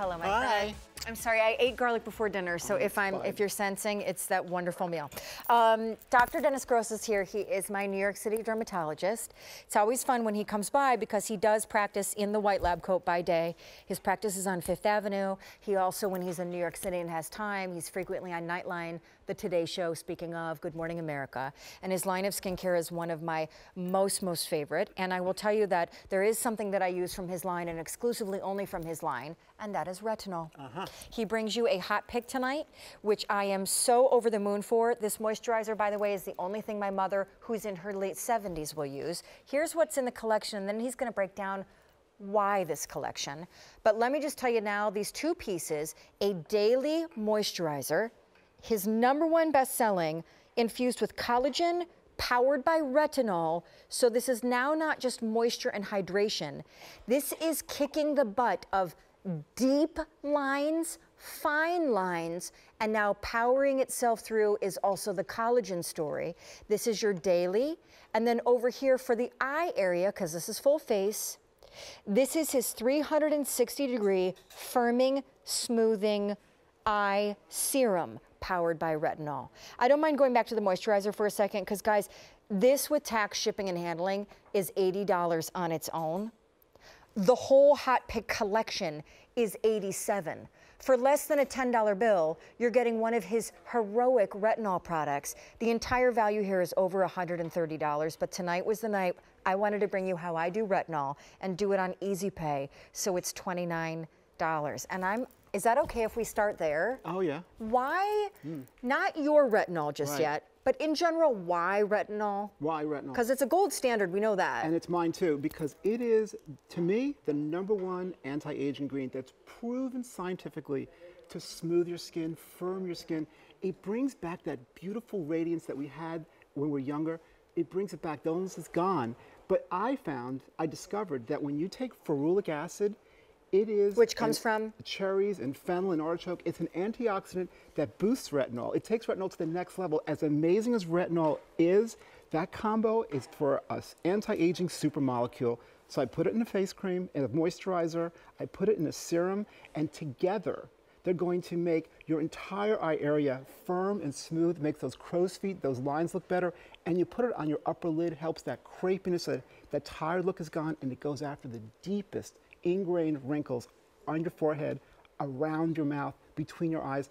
Hello, my Hi. friend. I'm sorry, I ate garlic before dinner, so if I'm fine. if you're sensing, it's that wonderful meal. Um, Dr. Dennis Gross is here. He is my New York City dermatologist. It's always fun when he comes by because he does practice in the white lab coat by day. His practice is on Fifth Avenue. He also, when he's in New York City and has time, he's frequently on Nightline, the Today Show. Speaking of Good Morning America, and his line of skincare is one of my most most favorite. And I will tell you that there is something that I use from his line and exclusively only from his line, and that is retinol. Uh-huh. He brings you a hot pick tonight, which I am so over the moon for. This moisturizer, by the way, is the only thing my mother, who's in her late 70s, will use. Here's what's in the collection, and then he's going to break down why this collection. But let me just tell you now these two pieces a daily moisturizer, his number one best selling, infused with collagen, powered by retinol. So this is now not just moisture and hydration. This is kicking the butt of deep lines, fine lines, and now powering itself through is also the collagen story. This is your daily. And then over here for the eye area, because this is full face, this is his 360 degree firming, smoothing eye serum powered by retinol. I don't mind going back to the moisturizer for a second because guys, this with tax shipping and handling is $80 on its own. The whole Hot Pick collection is 87. For less than a $10 bill, you're getting one of his heroic retinol products. The entire value here is over $130, but tonight was the night I wanted to bring you how I do retinol and do it on Easy Pay, so it's $29. And I'm is that okay if we start there? Oh, yeah. Why hmm. not your retinol just Right. yet, but in general, why retinol? Why retinol? Because it's a gold standard, we know that. And it's mine too, because it is, to me, the number one anti-aging ingredient that's proven scientifically to smooth your skin, firm your skin. It brings back that beautiful radiance that we had when we were younger. It brings it back. The illness is gone. But I found, I discovered that when you take ferulic acid, it is Which comes from? cherries and fennel and artichoke. It's an antioxidant that boosts retinol. It takes retinol to the next level. As amazing as retinol is, that combo is for us anti-aging super molecule. So I put it in a face cream, in a moisturizer, I put it in a serum, and together they're going to make your entire eye area firm and smooth, makes those crow's feet, those lines look better, and you put it on your upper lid, helps that crepiness, that, that tired look is gone, and it goes after the deepest ingrained wrinkles on your forehead, around your mouth, between your eyes.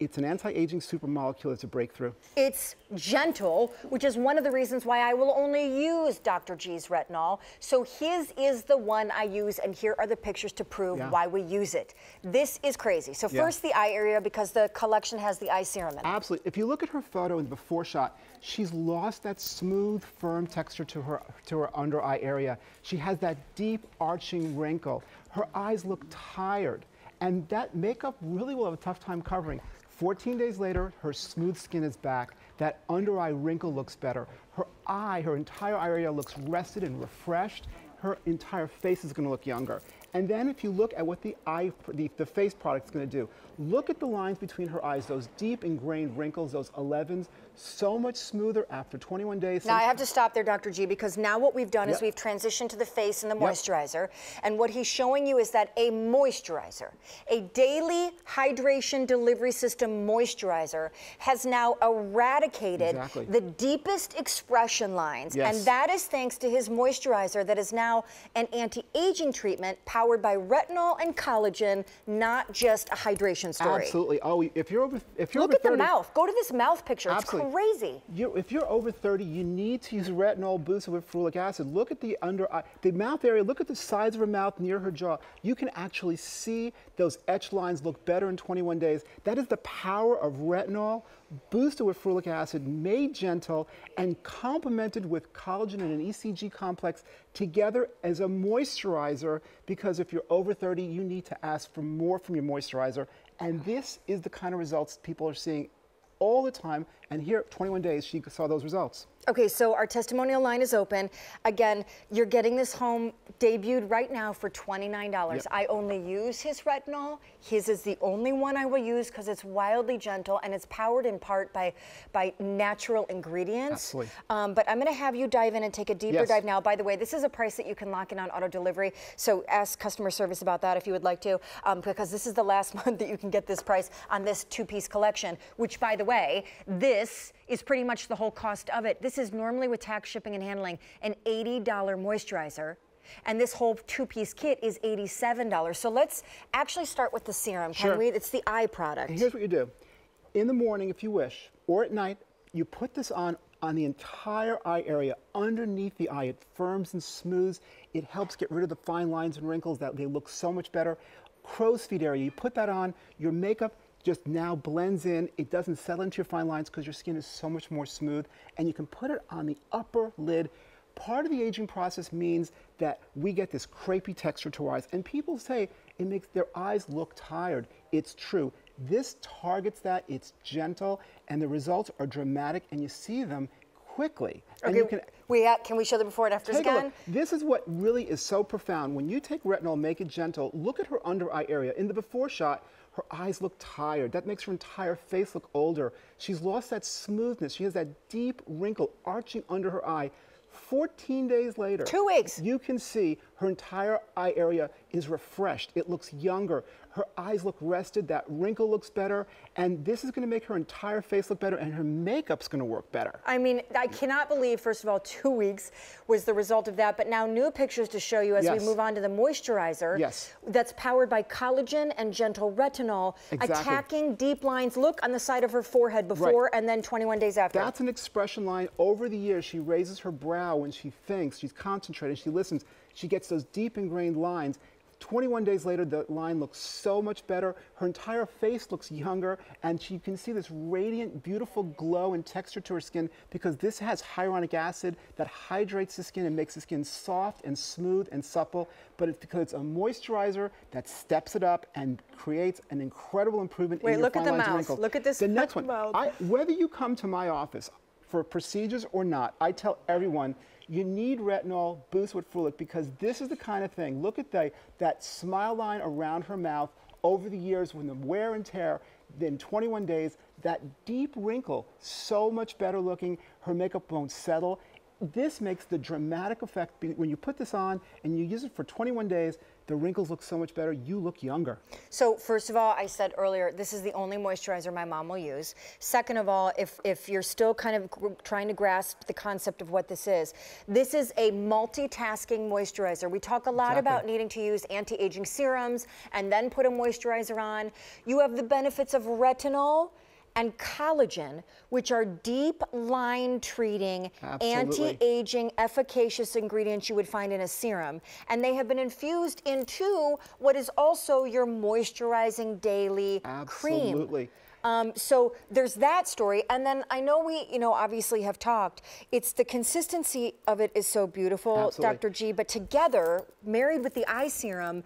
It's an anti-aging super molecule. It's a breakthrough. It's gentle, which is one of the reasons why I will only use Dr. G's retinol. So his is the one I use, and here are the pictures to prove Yeah. why we use it. This is crazy. So Yeah. first the eye area because the collection has the eye serum in it. Absolutely. If you look at her photo in the before shot, she's lost that smooth, firm texture to her to her under eye area. She has that deep arching wrinkle. Her eyes look tired, and that makeup really will have a tough time covering. 14 days later, her smooth skin is back. That under eye wrinkle looks better. Her eye, her entire area looks rested and refreshed. Her entire face is going to look younger. And then if you look at what the eye, the, the face product is going to do, look at the lines between her eyes, those deep ingrained wrinkles, those 11s, so much smoother after 21 days. Now I have to stop there, Dr. G, because now what we've done is we've transitioned to the face and the Yep. moisturizer. And what he's showing you is that a moisturizer, a daily hydration delivery system moisturizer, has now eradicated Exactly. the deepest expression lines. Yes. And that is thanks to his moisturizer that is now an anti-aging treatment powered by retinol and collagen, not just a hydration story. Absolutely. Oh, if you're over, if you're Look at the mouth. Go to this mouth picture. Absolutely. It's crazy. You, if you're over 30, you need to use retinol boosted with ferulic acid. Look at the under eye, the mouth area. Look at the sides of her mouth near her jaw. You can actually see those etched lines look better in 21 days. That is the power of retinol boosted with ferulic acid, made gentle, and complemented with collagen and an ECG complex together as a moisturizer. Because if you're over 30, you need to ask for more from your moisturizer. And this is the kind of results people are seeing all the time. And here, 21 days, she saw those results. Okay, so our testimonial line is open. Again, you're getting this home debuted right now for $29. Yep. I only use his retinol. His is the only one I will use because it's wildly gentle and it's powered in part by, by natural ingredients. Absolutely. Um, but I'm going to have you dive in and take a deeper Yes. dive now. By the way, this is a price that you can lock in on auto delivery. So ask customer service about that if you would like to, um, because this is the last month that you can get this price on this two-piece collection. Which, by the way, this is pretty much the whole cost of it. This is normally with tax, shipping, and handling an $80 moisturizer. And this whole two-piece kit is $87. So let's actually start with the serum. Can Sure. we? It's the eye product. And here's what you do. In the morning, if you wish, or at night, you put this on on the entire eye area, underneath the eye. It firms and smooths. It helps get rid of the fine lines and wrinkles that they look so much better. Crow's feet area, you put that on, your makeup just now blends in. It doesn't settle into your fine lines because your skin is so much more smooth. And you can put it on the upper lid. Part of the aging process means that we get this crepey texture to our eyes. And people say it makes their eyes look tired. It's true. This targets that, it's gentle, and the results are dramatic, and you see them quickly. And Okay, you can we ha- uh, can we show the before and afters Take a again? This is what really is so profound. When you take retinol, make it gentle, look at her under eye area. In the before shot, her eyes look tired. That makes her entire face look older. She's lost that smoothness. She has that deep wrinkle arching under her eye. 14 days later, Two weeks. you can see her entire eye area is refreshed. It looks younger. Her eyes look rested. That wrinkle looks better. And this is going to make her entire face look better, and her makeup's going to work better. I mean, I cannot believe, first of all, two weeks was the result of that. But now, new pictures to show you as Yes. we move on to the moisturizer. Yes. That's powered by collagen and gentle retinol, Exactly. attacking deep lines. Look on the side of her forehead before and then 21 days after. That's an expression line. Over the years, she raises her brow when she thinks, she's concentrated, she listens. She gets those deep ingrained lines. 21 days later, the line looks so much better. Her entire face looks younger, and she can see this radiant, beautiful glow and texture to her skin because this has hyaluronic acid that hydrates the skin and makes the skin soft and smooth and supple. But it's because it's a moisturizer that steps it up and creates an incredible improvement Wait, in your look at the lines mouth. wrinkles. Look at this The next one. I, whether you come to my office for procedures or not, I tell everyone you need retinol boost with Ferulic because this is the kind of thing. Look at the, that smile line around her mouth over the years when the wear and tear. In 21 days, that deep wrinkle, so much better looking. Her makeup won't settle. This makes the dramatic effect when you put this on and you use it for 21 days. The wrinkles look so much better. You look younger. So first of all, I said earlier, this is the only moisturizer my mom will use. Second of all, if, if you're still kind of trying to grasp the concept of what this is, this is a multitasking moisturizer. We talk a lot Exactly. about needing to use anti-aging serums and then put a moisturizer on. You have the benefits of retinol and collagen, which are deep line treating, anti-aging, efficacious ingredients you would find in a serum. And they have been infused into what is also your moisturizing daily cream. Absolutely. Um, so there's that story, and then I know we, you know, obviously have talked. It's the consistency of it is so beautiful, Absolutely. Dr. G. But together, married with the eye serum,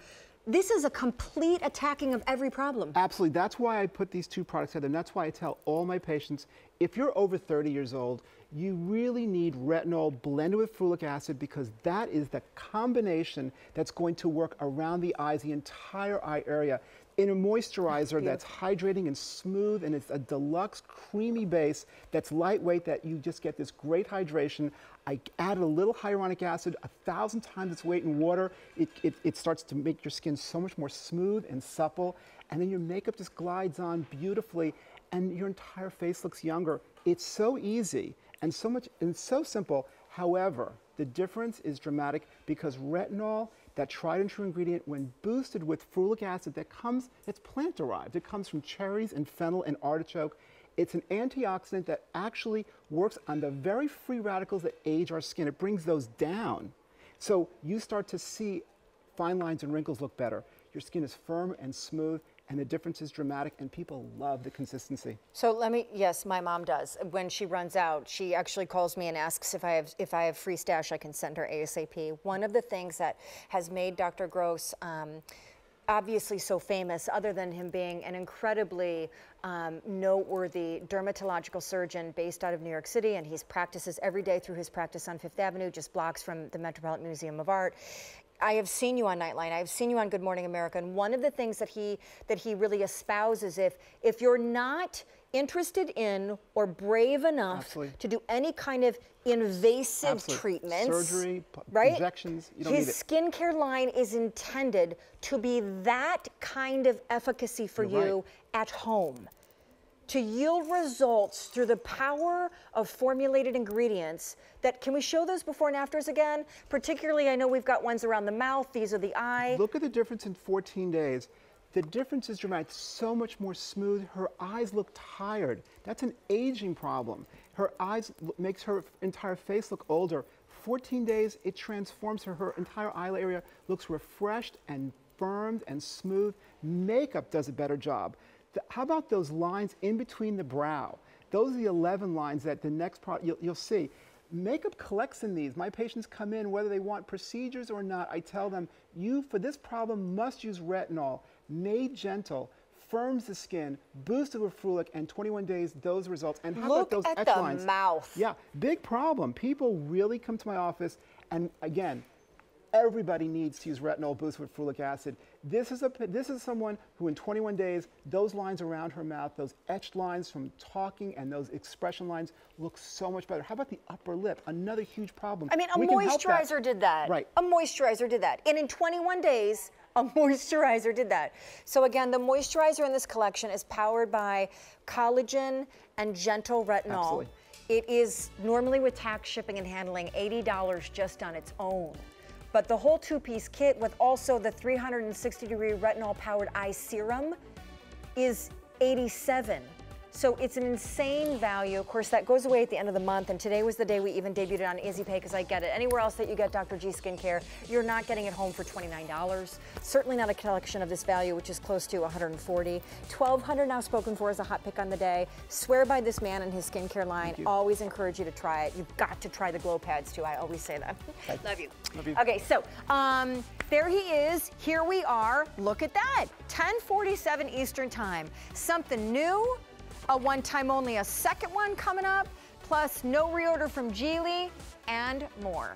this is a complete attacking of every problem. Absolutely. That's why I put these two products together. And that's why I tell all my patients if you're over 30 years old, you really need retinol blended with ferulic acid because that is the combination that's going to work around the eyes, the entire eye area. In a moisturizer that's hydrating and smooth, and it's a deluxe creamy base that's lightweight, that you just get this great hydration. I added a little hyaluronic acid, a thousand times its weight in water. It, it, it starts to make your skin so much more smooth and supple. And then your makeup just glides on beautifully, and your entire face looks younger. It's so easy and so much and so simple. However, the difference is dramatic because retinol, that tried and true ingredient, when boosted with ferulic acid that comes, it's plant derived. It comes from cherries and fennel and artichoke. It's an antioxidant that actually works on the very free radicals that age our skin. It brings those down. So you start to see fine lines and wrinkles look better. Your skin is firm and smooth, and the difference is dramatic, and people love the consistency. So let me, yes, my mom does. When she runs out, she actually calls me and asks if I have if I have free stash, I can send her ASAP. One of the things that has made Dr. Gross um, obviously so famous, other than him being an incredibly um, noteworthy dermatological surgeon based out of New York City, and he practices every day through his practice on Fifth Avenue, just blocks from the Metropolitan Museum of Art. I have seen you on Nightline. I've seen you on Good Morning America, and one of the things that he that he really espouses if if you're not interested in or brave enough Absolutely. to do any kind of invasive Absolutely. treatments, Surgery, right? injections, you don't His need it. skincare line is intended to be that kind of efficacy for You're you at home. To yield results through the power of formulated ingredients that can we show those before and afters again? Particularly, I know we've got ones around the mouth, these are the eye. Look at the difference in 14 days. The difference is dramatic, so much more smooth. Her eyes look tired. That's an aging problem. Her eyes makes her entire face look older. 14 days, it transforms her. Her entire eye area looks refreshed and firmed and smooth. Makeup does a better job. The- how about those lines in between the brow? Those are the 11 lines that the next product you'll, you'll see. Makeup collects in these. My patients come in whether they want procedures or not. I tell them, you for this problem must use retinol, made gentle, firms the skin, boosted with Ferulic, and 21 days those results. And how Look about those at X the lines? mouth. Yeah, big problem. People really come to my office, and again, everybody needs to use retinol boost with ferulic acid. This is a this is someone who in 21 days, those lines around her mouth, those etched lines from talking, and those expression lines look so much better. How about the upper lip? Another huge problem. I mean, a We help that. moisturizer did that. Right. A moisturizer did that. And in 21 days, a moisturizer did that. So again, the moisturizer in this collection is powered by collagen and gentle retinol. Absolutely. It is normally with tax shipping and handling $80 just on its own. But the whole two-piece kit with also the 360 degree retinol powered eye serum is 87. So it's an insane value. Of course, that goes away at the end of the month, and today was the day we even debuted it on EasyPay because I get it. Anywhere else that you get Dr. G skincare, you're not getting it home for $29. Certainly not a collection of this value, which is close to 140. 1200 now spoken for as a hot pick on the day. Swear by this man and his skincare line. Always encourage you to try it. You've got to try the glow pads too. I always say that. Love you. Love you. Okay, so um, there he is. Here we are. Look at that. 1047 Eastern Time. Something new, a one time only, a second one coming up, plus no reorder from Geely, and more.